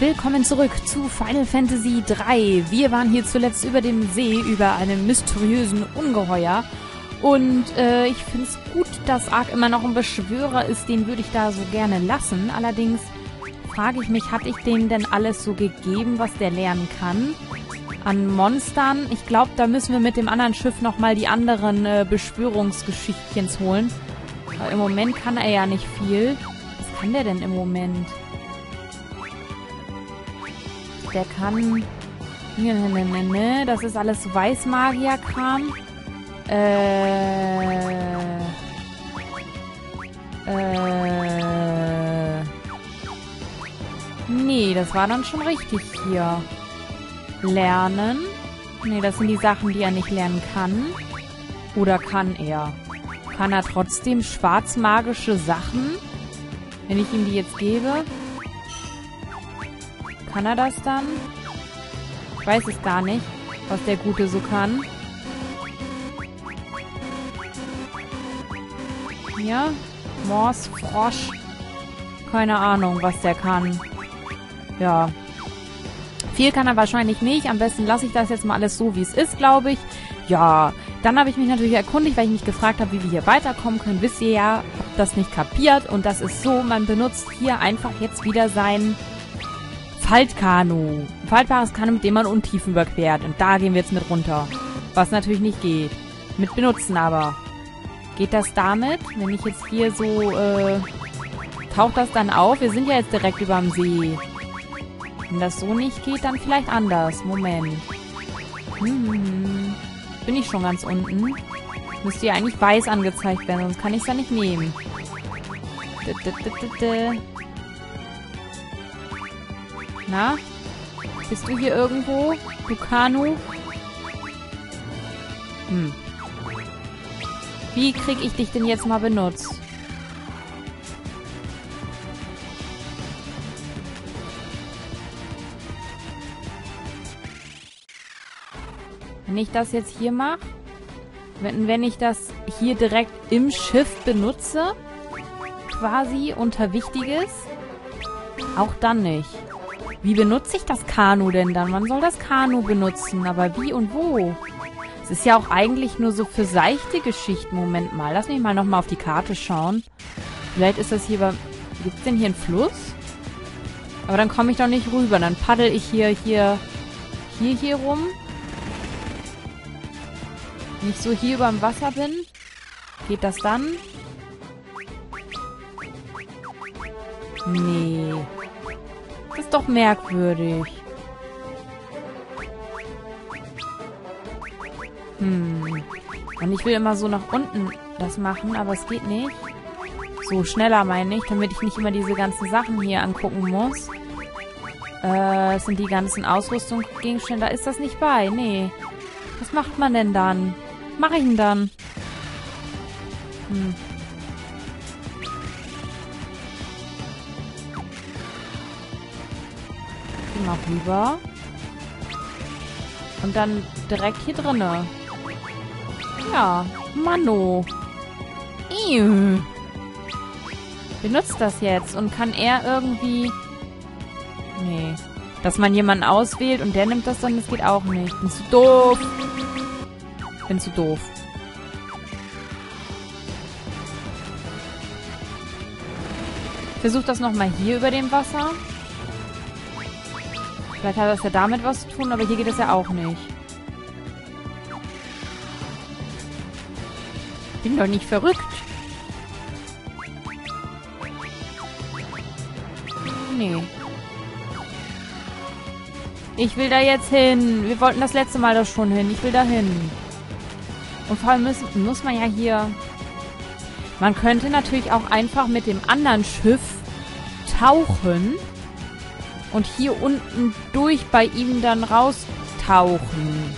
Willkommen zurück zu Final Fantasy 3. Wir waren hier zuletzt über dem See, über einem mysteriösen Ungeheuer. Und äh, ich finde es gut, dass Ark immer noch ein Beschwörer ist. Den würde ich da so gerne lassen. Allerdings frage ich mich, hatte ich dem denn alles so gegeben, was der lernen kann? An Monstern? Ich glaube, da müssen wir mit dem anderen Schiff nochmal die anderen äh, Beschwörungsgeschichtchens holen. Aber im Moment kann er ja nicht viel. Was kann der denn im Moment? Der kann... Ne, ne, ne. Das ist alles Weißmagier-Kram. Äh... Äh... Nee, das war dann schon richtig hier. Lernen. Nee, das sind die Sachen, die er nicht lernen kann. Oder kann er? Kann er trotzdem schwarzmagische Sachen? Wenn ich ihm die jetzt gebe? Kann er das dann? Ich weiß es gar nicht, was der Gute so kann. Ja, Morse, Frosch. Keine Ahnung, was der kann. Ja. Viel kann er wahrscheinlich nicht. Am besten lasse ich das jetzt mal alles so, wie es ist, glaube ich. Ja, dann habe ich mich natürlich erkundigt, weil ich mich gefragt habe, wie wir hier weiterkommen können. Wisst ihr ja, habt das nicht kapiert. Und das ist so, man benutzt hier einfach jetzt wieder sein Faltkanu. Ein faltbares Kanu, mit dem man Untiefen überquert. Und da gehen wir jetzt mit runter. Was natürlich nicht geht. Mit benutzen aber. Geht das damit? Wenn ich jetzt hier so, äh, taucht das dann auf? Wir sind ja jetzt direkt über dem See. Wenn das so nicht geht, dann vielleicht anders. Moment. Hm. Bin ich schon ganz unten? Müsste ja eigentlich weiß angezeigt werden, sonst kann ich es ja nicht nehmen. D -d -d na? Bist du hier irgendwo? Du Kanu? Hm. Wie krieg ich dich denn jetzt mal benutzt? Wenn ich das jetzt hier mache, wenn, wenn ich das hier direkt im Schiff benutze, quasi unter Wichtiges, auch dann nicht. Wie benutze ich das Kanu denn dann? Man soll das Kanu benutzen, aber wie und wo? Es ist ja auch eigentlich nur so für seichte Geschichten. Moment mal, lass mich mal nochmal auf die Karte schauen. Vielleicht ist das hier bei... Gibt es denn hier einen Fluss? Aber dann komme ich doch nicht rüber. Dann paddel ich hier, hier, hier, hier rum. Wenn ich so hier über dem Wasser bin, geht das dann? Nee. Das ist doch merkwürdig. Hm. Und ich will immer so nach unten das machen, aber es geht nicht. So, schneller meine ich, damit ich nicht immer diese ganzen Sachen hier angucken muss. Äh, sind die ganzen Ausrüstungsgegenstände. Da ist das nicht bei. Nee. Was macht man denn dann? Mache ich denn dann? Hm. Rüber. Und dann direkt hier drinne. Ja, Mano. Iu. Benutzt das jetzt und kann er irgendwie... Nee. Dass man jemanden auswählt und der nimmt das dann, das geht auch nicht. Bin zu doof. Bin zu doof. Versuch das nochmal hier über dem Wasser. Vielleicht hat das ja damit was zu tun, aber hier geht es ja auch nicht. Bin doch nicht verrückt. Nee. Ich will da jetzt hin. Wir wollten das letzte Mal da schon hin. Ich will da hin. Und vor allem müssen, muss man ja hier... Man könnte natürlich auch einfach mit dem anderen Schiff tauchen und hier unten durch bei ihm dann raustauchen.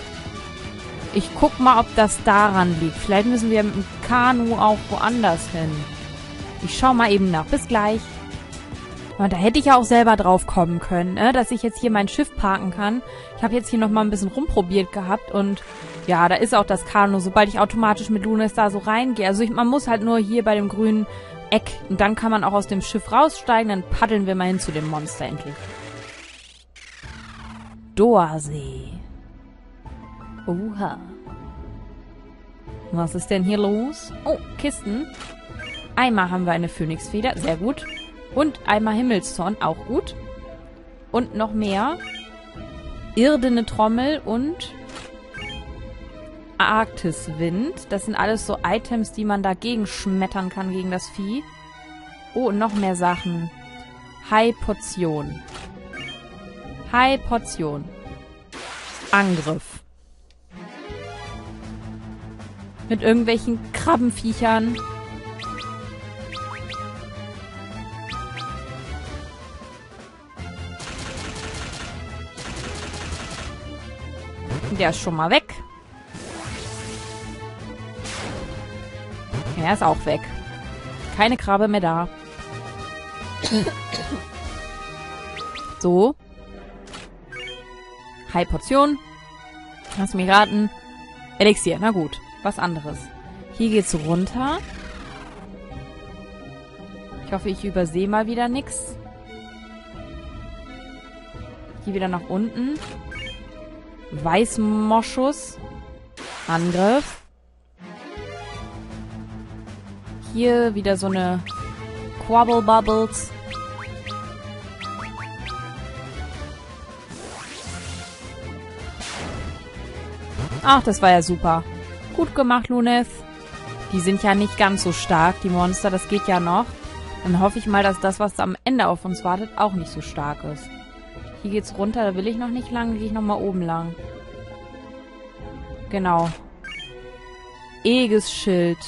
Ich guck mal, ob das daran liegt. Vielleicht müssen wir mit dem Kanu auch woanders hin. Ich schau mal eben nach. Bis gleich. Und da hätte ich ja auch selber drauf kommen können, ne? dass ich jetzt hier mein Schiff parken kann. Ich habe jetzt hier nochmal ein bisschen rumprobiert gehabt und ja, da ist auch das Kanu, sobald ich automatisch mit Lunas da so reingehe. Also ich, man muss halt nur hier bei dem grünen Eck und dann kann man auch aus dem Schiff raussteigen, dann paddeln wir mal hin zu dem Monster endlich. Dorsee. Oha. Was ist denn hier los? Oh, Kisten. Einmal haben wir eine Phönixfeder, sehr gut. Und einmal Himmelszorn, auch gut. Und noch mehr. Irdene Trommel und Arktiswind. Das sind alles so Items, die man dagegen schmettern kann gegen das Vieh. Oh, und noch mehr Sachen. High Potion. Potion. Angriff. Mit irgendwelchen Krabbenviechern. Der ist schon mal weg. Er ist auch weg. Keine Krabbe mehr da. So. High Portion. Lass mich raten. Elixier, na gut. Was anderes. Hier geht's runter. Ich hoffe, ich übersehe mal wieder nichts. Hier wieder nach unten. Weißmoschus. Angriff. Hier wieder so eine Quabble Bubbles. Ach, das war ja super. Gut gemacht, Luneth. Die sind ja nicht ganz so stark, die Monster. Das geht ja noch. Dann hoffe ich mal, dass das, was am Ende auf uns wartet, auch nicht so stark ist. Hier geht's runter, da will ich noch nicht lang, gehe ich nochmal oben lang. Genau. Eges Schild.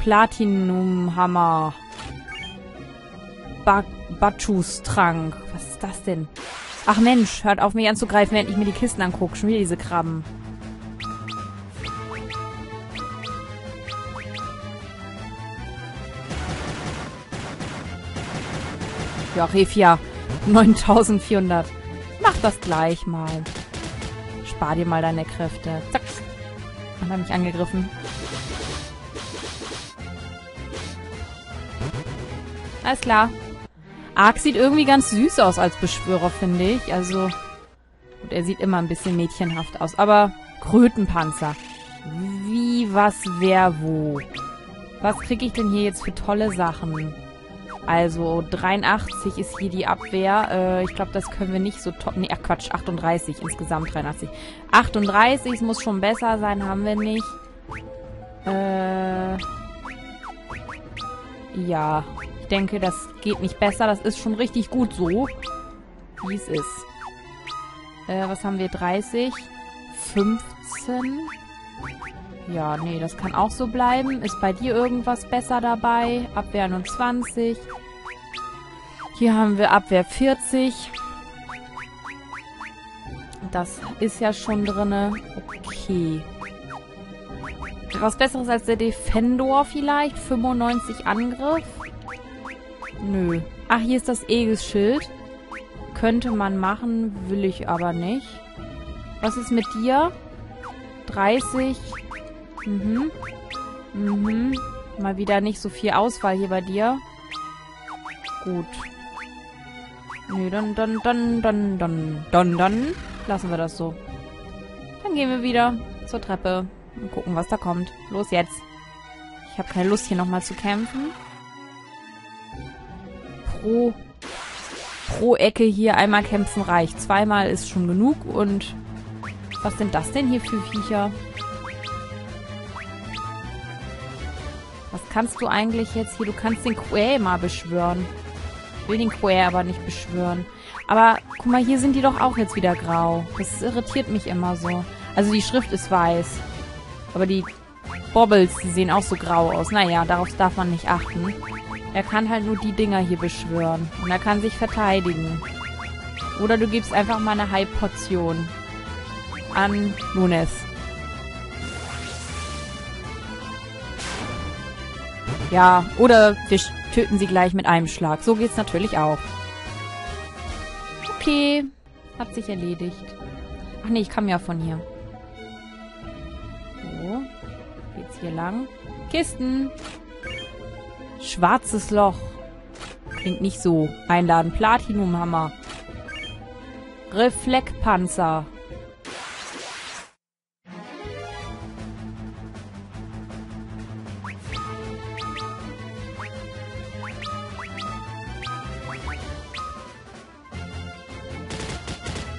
Platinumhammer. Ba Batschus-Trank. Was ist das denn? Ach Mensch, hört auf mich anzugreifen, während ich mir die Kisten angucke. Schon wieder diese Krabben. Ja, Refia. 9400. Mach das gleich mal. Spar dir mal deine Kräfte. Zack. Hat er mich angegriffen. Alles klar. Ark sieht irgendwie ganz süß aus als Beschwörer, finde ich. Also, und er sieht immer ein bisschen mädchenhaft aus. Aber Krötenpanzer. Wie, was, wer, wo? Was kriege ich denn hier jetzt für tolle Sachen? Also 83 ist hier die Abwehr. Äh, ich glaube, das können wir nicht so top... Nee, ach Quatsch, 38 insgesamt 83. 38 muss schon besser sein, haben wir nicht. Äh... Ja, denke, das geht nicht besser. Das ist schon richtig gut so, wie es ist. Äh, was haben wir? 30? 15? Ja, nee, das kann auch so bleiben. Ist bei dir irgendwas besser dabei? Abwehr 21. Hier haben wir Abwehr 40. Das ist ja schon drinne. Okay. Was Besseres als der Defendor vielleicht? 95 Angriff? Nö. Ach, hier ist das Aegis-Schild. Könnte man machen, will ich aber nicht. Was ist mit dir? 30. Mhm. Mhm. Mal wieder nicht so viel Auswahl hier bei dir. Gut. Nö, dann, dann, dann, dann, dann, dann, dann lassen wir das so. Dann gehen wir wieder zur Treppe und gucken, was da kommt. Los jetzt. Ich habe keine Lust, hier nochmal zu kämpfen. Pro, pro Ecke hier einmal kämpfen reicht. Zweimal ist schon genug und was sind das denn hier für Viecher? Was kannst du eigentlich jetzt hier? Du kannst den Quä mal beschwören. Ich will den Quä aber nicht beschwören. Aber guck mal, hier sind die doch auch jetzt wieder grau. Das irritiert mich immer so. Also die Schrift ist weiß. Aber die Bobbles, die sehen auch so grau aus. Naja, darauf darf man nicht achten. Er kann halt nur die Dinger hier beschwören. Und er kann sich verteidigen. Oder du gibst einfach mal eine High-Portion an Nunes. Ja, oder wir töten sie gleich mit einem Schlag. So geht's natürlich auch. Okay. Hat sich erledigt. Ach nee, ich kam ja von hier. So. Geht's hier lang. Kisten. Schwarzes Loch. Klingt nicht so. Einladen. Platinumhammer. Reflektpanzer.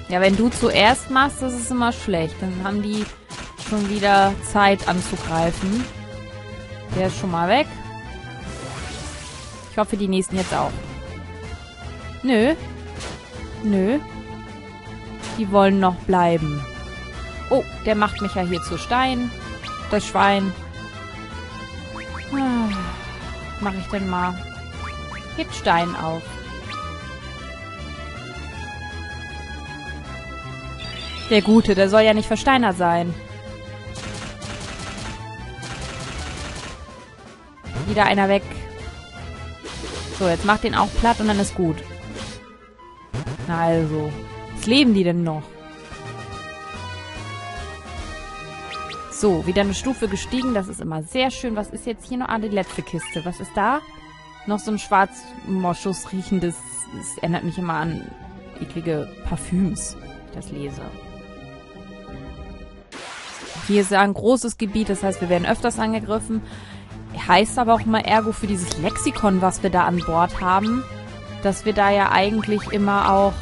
Ja, wenn du zuerst machst, das ist immer schlecht. Dann haben die schon wieder Zeit anzugreifen. Der ist schon mal weg. Ich hoffe, die nächsten jetzt auch. Nö. Nö. Die wollen noch bleiben. Oh, der macht mich ja hier zu Stein. Das Schwein. Ah, mach ich denn mal. Hebt Stein auf. Der Gute, der soll ja nicht versteinert sein. Wieder einer weg. So, jetzt macht den auch platt und dann ist gut. Na also. Was leben die denn noch? So, wieder eine Stufe gestiegen. Das ist immer sehr schön. Was ist jetzt hier noch? Ah, die letzte Kiste. Was ist da? Noch so ein Schwarzmoschus riechendes... Es erinnert mich immer an eklige Parfüms, ich das lese. Hier ist ja ein großes Gebiet, das heißt, wir werden öfters angegriffen. Heißt aber auch mal ergo für dieses Lexikon, was wir da an Bord haben, dass wir da ja eigentlich immer auch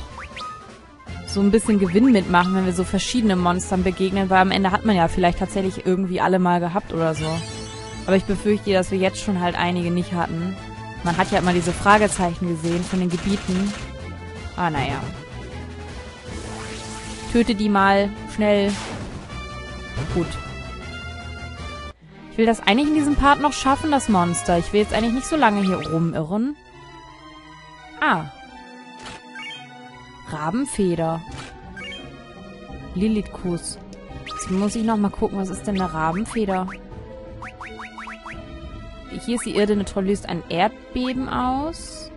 so ein bisschen Gewinn mitmachen, wenn wir so verschiedene Monstern begegnen, weil am Ende hat man ja vielleicht tatsächlich irgendwie alle mal gehabt oder so. Aber ich befürchte, dass wir jetzt schon halt einige nicht hatten. Man hat ja immer diese Fragezeichen gesehen von den Gebieten. Ah, naja. Töte die mal schnell Gut. Ich will das eigentlich in diesem Part noch schaffen, das Monster. Ich will jetzt eigentlich nicht so lange hier rumirren. Ah. Rabenfeder. Lilithkuss. Jetzt muss ich noch mal gucken, was ist denn eine Rabenfeder? Hier ist die irdene Troll löst ein Erdbeben aus.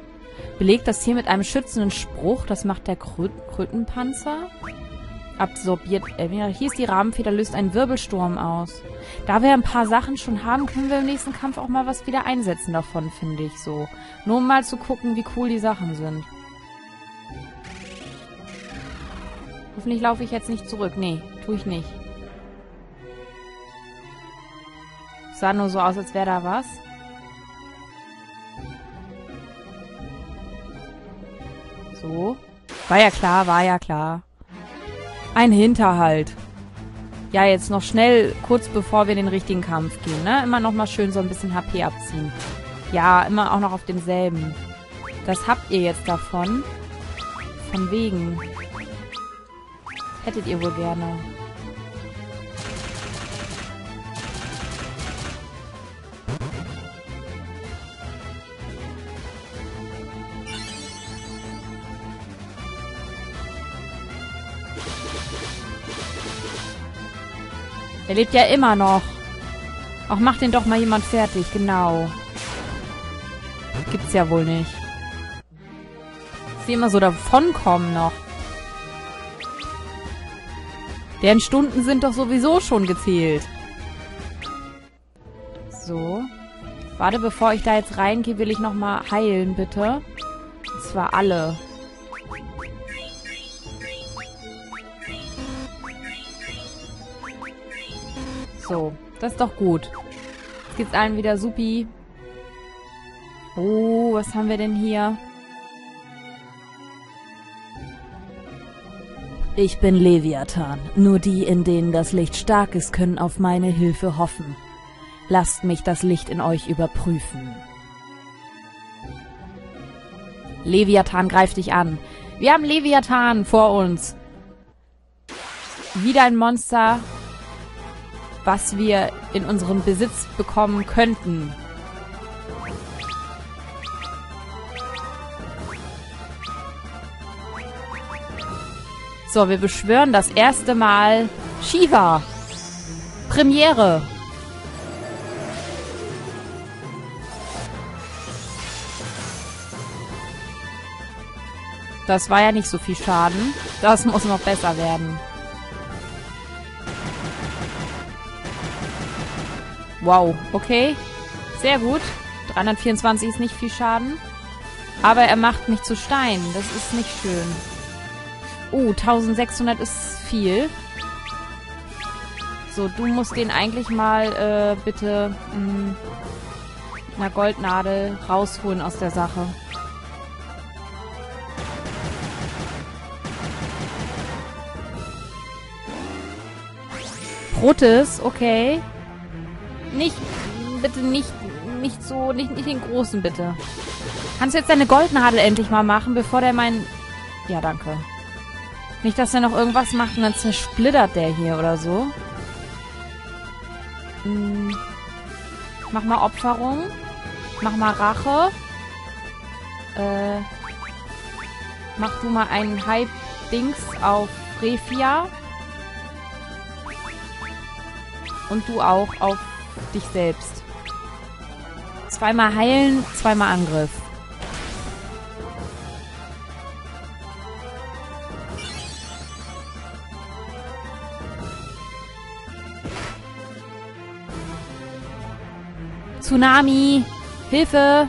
Belegt das hier mit einem schützenden Spruch. Das macht der Krötenpanzer absorbiert. Äh, hier ist die Rahmenfeder, löst einen Wirbelsturm aus. Da wir ein paar Sachen schon haben, können wir im nächsten Kampf auch mal was wieder einsetzen davon, finde ich so. Nur um mal zu gucken, wie cool die Sachen sind. Hoffentlich laufe ich jetzt nicht zurück. Nee, tue ich nicht. Sah nur so aus, als wäre da was. So. War ja klar, war ja klar. Ein Hinterhalt. Ja, jetzt noch schnell, kurz bevor wir in den richtigen Kampf gehen, ne? Immer noch mal schön so ein bisschen HP abziehen. Ja, immer auch noch auf demselben. Das habt ihr jetzt davon. Von wegen. Hättet ihr wohl gerne. Der lebt ja immer noch. Ach, mach den doch mal jemand fertig, genau. Gibt's ja wohl nicht. Sie immer so davonkommen noch. Deren Stunden sind doch sowieso schon gezählt. So. Warte, bevor ich da jetzt reingehe, will ich nochmal heilen, bitte. Und zwar alle. So, das ist doch gut. Jetzt geht's allen wieder supi. Oh, was haben wir denn hier? Ich bin Leviathan. Nur die, in denen das Licht stark ist, können auf meine Hilfe hoffen. Lasst mich das Licht in euch überprüfen. Leviathan greift dich an. Wir haben Leviathan vor uns. Wieder ein Monster, was wir in unseren Besitz bekommen könnten. So, wir beschwören das erste Mal Shiva. Premiere. Das war ja nicht so viel Schaden. Das muss noch besser werden. Wow, okay. Sehr gut. 324 ist nicht viel Schaden. Aber er macht mich zu Stein. Das ist nicht schön. Oh, 1600 ist viel. So, du musst den eigentlich mal äh, bitte mh, einer Goldnadel rausholen aus der Sache. Protes, okay. Nicht, bitte nicht, nicht so, nicht, nicht den großen, bitte. Kannst du jetzt deine Goldnadel endlich mal machen, bevor der mein... Ja, danke. Nicht, dass er noch irgendwas macht und dann zersplittert der hier oder so. Hm. Mach mal Opferung. Mach mal Rache. Äh. Mach du mal einen Hype-Dings auf Refia. Und du auch auf dich selbst. Zweimal heilen, zweimal Angriff. Tsunami! Hilfe!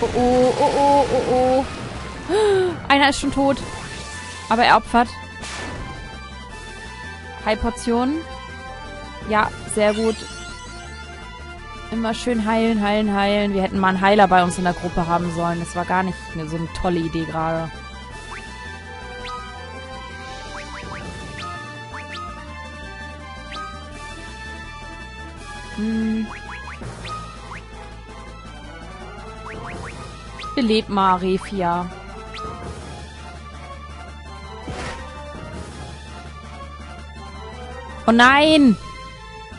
Oh oh, oh oh, oh oh. Einer ist schon tot. Aber er opfert. Heilportion. Ja, sehr gut. Immer schön heilen, heilen, heilen. Wir hätten mal einen Heiler bei uns in der Gruppe haben sollen. Das war gar nicht so eine tolle Idee gerade. Hm. Belebt mal, Refia. Oh nein!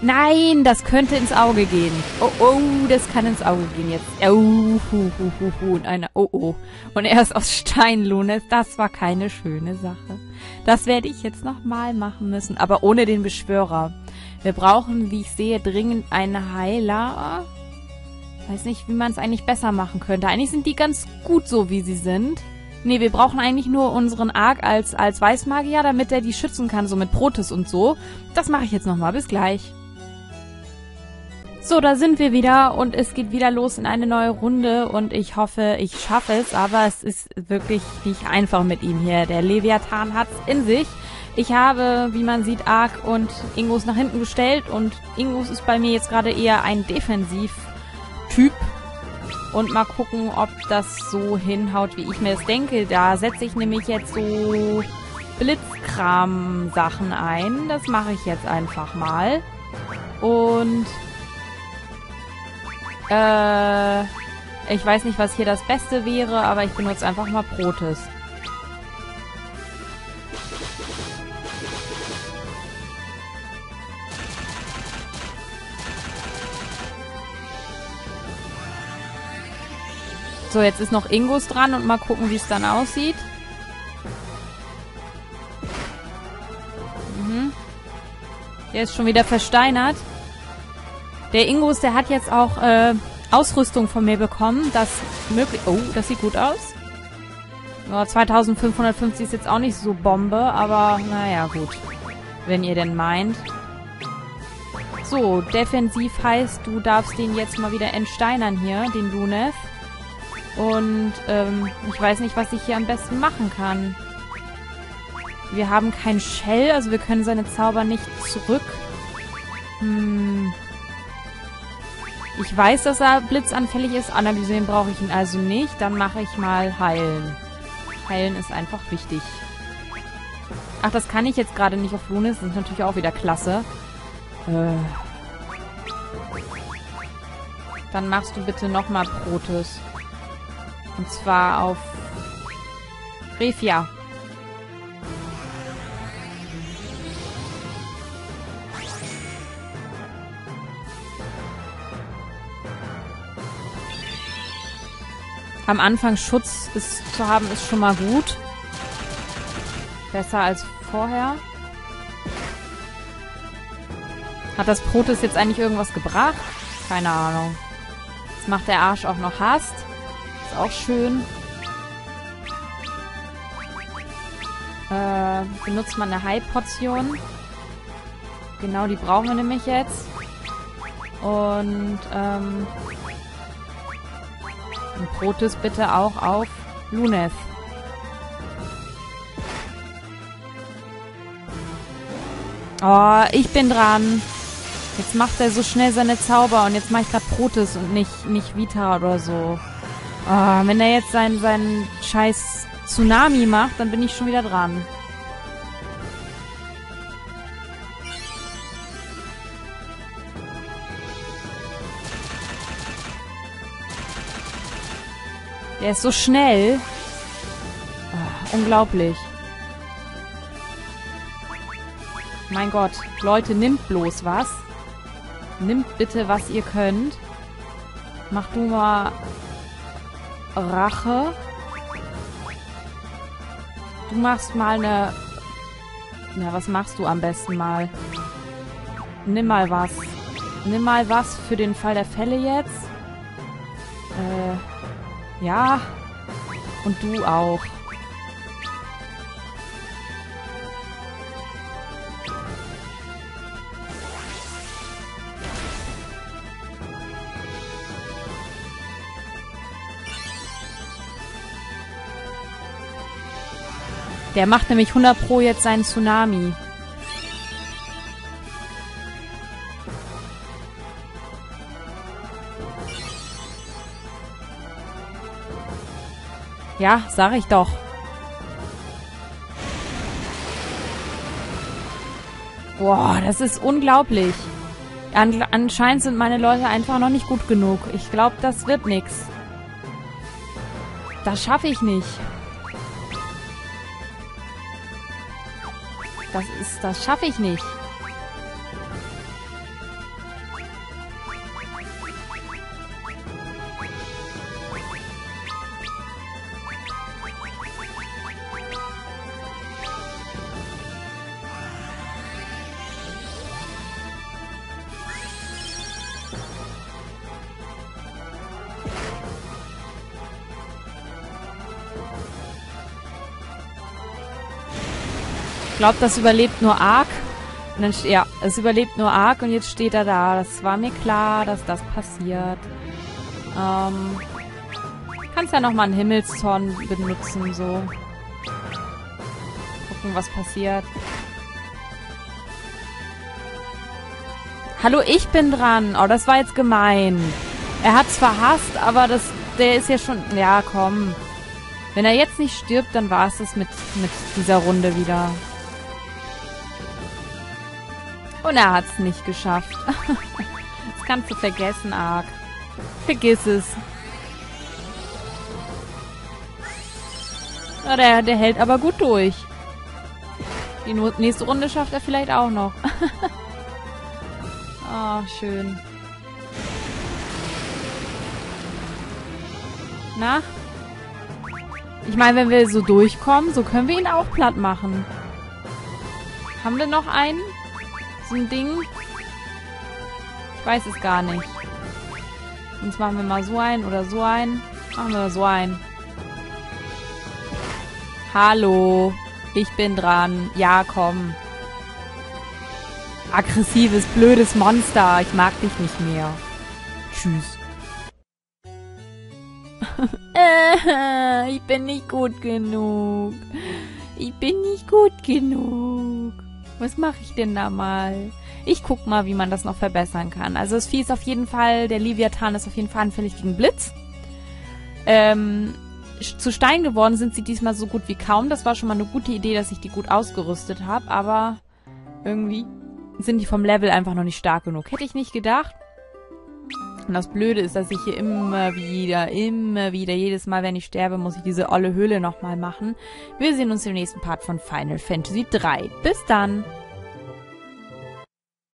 Nein, das könnte ins Auge gehen. Oh, oh, das kann ins Auge gehen jetzt. Oh, hu, hu, hu, hu. Und eine, oh, oh. Und er ist aus Steinlohne. Das war keine schöne Sache. Das werde ich jetzt nochmal machen müssen. Aber ohne den Beschwörer. Wir brauchen, wie ich sehe, dringend einen Heiler. Weiß nicht, wie man es eigentlich besser machen könnte. Eigentlich sind die ganz gut so, wie sie sind. Nee, wir brauchen eigentlich nur unseren Ark als, als Weißmagier, damit er die schützen kann, so mit Protes und so. Das mache ich jetzt nochmal. Bis gleich. So, da sind wir wieder und es geht wieder los in eine neue Runde und ich hoffe, ich schaffe es, aber es ist wirklich nicht einfach mit ihm hier. Der Leviathan hat's in sich. Ich habe, wie man sieht, Ark und Ingus nach hinten gestellt und Ingus ist bei mir jetzt gerade eher ein Defensiv Typ. Und mal gucken, ob das so hinhaut, wie ich mir das denke. Da setze ich nämlich jetzt so Blitzkram-Sachen ein. Das mache ich jetzt einfach mal. Und äh, ich weiß nicht, was hier das Beste wäre, aber ich benutze einfach mal Protes. So, jetzt ist noch Ingus dran und mal gucken, wie es dann aussieht. Mhm. Der ist schon wieder versteinert. Der Ingus, der hat jetzt auch äh, Ausrüstung von mir bekommen. Das möglich. Oh, das sieht gut aus. Ja, 2550 ist jetzt auch nicht so Bombe, aber naja, gut. Wenn ihr denn meint. So, defensiv heißt, du darfst den jetzt mal wieder entsteinern hier, den Lunef. Und ähm, ich weiß nicht, was ich hier am besten machen kann. Wir haben kein Shell, also wir können seine Zauber nicht zurück. Hm. Ich weiß, dass er blitzanfällig ist. Analysieren brauche ich ihn also nicht. Dann mache ich mal Heilen. Heilen ist einfach wichtig. Ach, das kann ich jetzt gerade nicht auf Lunis. Das ist natürlich auch wieder klasse. Äh. Dann machst du bitte nochmal Protes. Und zwar auf Refia. Am Anfang Schutz ist, zu haben, ist schon mal gut. Besser als vorher. Hat das Protes jetzt eigentlich irgendwas gebracht? Keine Ahnung. Jetzt macht der Arsch auch noch Hast. Ist auch schön. Äh, benutzt man eine High-Portion. Genau, die brauchen wir nämlich jetzt. Und, ähm... Und Protis bitte auch auf Luneth. Oh, ich bin dran. Jetzt macht er so schnell seine Zauber und jetzt mache ich gerade Protis und nicht, nicht Vita oder so. Oh, wenn er jetzt seinen, seinen scheiß Tsunami macht, dann bin ich schon wieder dran. Der ist so schnell. Oh, unglaublich. Mein Gott. Leute, nimmt bloß was. Nimmt bitte, was ihr könnt. Mach du mal Rache. Du machst mal eine... Na, was machst du am besten mal? Nimm mal was. Nimm mal was für den Fall der Fälle jetzt. Ja. Und du auch. Der macht nämlich 100 Pro jetzt seinen Tsunami. Ja, sag ich doch. Boah, das ist unglaublich. An anscheinend sind meine Leute einfach noch nicht gut genug. Ich glaube, das wird nix. Das schaffe ich nicht. Das ist, das schaffe ich nicht. Glaube, das überlebt nur Ark. Und dann, ja, es überlebt nur Ark und jetzt steht er da. Das war mir klar, dass das passiert. Ähm, kannst ja nochmal einen Himmelszorn benutzen, so. Gucken, was passiert. Hallo, ich bin dran. Oh, das war jetzt gemein. Er hat's verhasst, aber das, der ist ja schon... Ja, komm. Wenn er jetzt nicht stirbt, dann war es das mit, mit dieser Runde wieder. Und er hat es nicht geschafft. das kannst du vergessen, Ark. Vergiss es. Ja, der, der hält aber gut durch. Die nächste Runde schafft er vielleicht auch noch. oh, schön. Na? Ich meine, wenn wir so durchkommen, so können wir ihn auch platt machen. Haben wir noch einen? So Ding? Ich weiß es gar nicht. Sonst machen wir mal so ein oder so ein. Machen wir so ein. Hallo. Ich bin dran. Ja, komm. Aggressives, blödes Monster. Ich mag dich nicht mehr. Tschüss. ich bin nicht gut genug. Ich bin nicht gut genug. Was mache ich denn da mal? Ich guck mal, wie man das noch verbessern kann. Also das Vieh ist auf jeden Fall, der Leviathan ist auf jeden Fall anfällig gegen Blitz. Ähm, zu Stein geworden sind sie diesmal so gut wie kaum. Das war schon mal eine gute Idee, dass ich die gut ausgerüstet habe, aber irgendwie sind die vom Level einfach noch nicht stark genug. Hätte ich nicht gedacht. Und das Blöde ist, dass ich hier immer wieder, immer wieder, jedes Mal, wenn ich sterbe, muss ich diese olle Höhle nochmal machen. Wir sehen uns im nächsten Part von Final Fantasy 3. Bis dann!